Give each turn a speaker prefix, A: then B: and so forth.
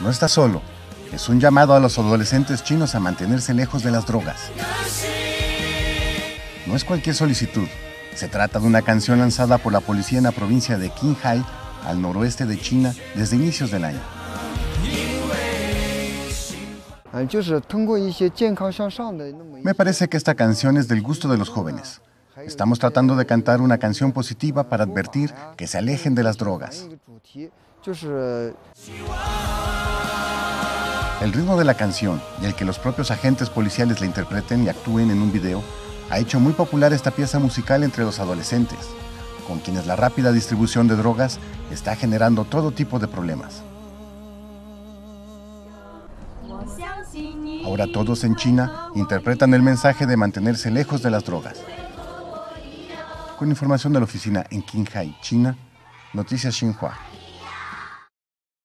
A: No está solo. Es un llamado a los adolescentes chinos a mantenerse lejos de las drogas. No es cualquier solicitud. Se trata de una canción lanzada por la policía en la provincia de Qinghai, al noroeste de China, desde inicios del año. Me parece que esta canción es del gusto de los jóvenes. Estamos tratando de cantar una canción positiva para advertir que se alejen de las drogas. El ritmo de la canción y el que los propios agentes policiales la interpreten y actúen en un video ha hecho muy popular esta pieza musical entre los adolescentes, con quienes la rápida distribución de drogas está generando todo tipo de problemas. Ahora todos en China interpretan el mensaje de mantenerse lejos de las drogas. Con información de la oficina en Qinghai, China, Noticias Xinhua.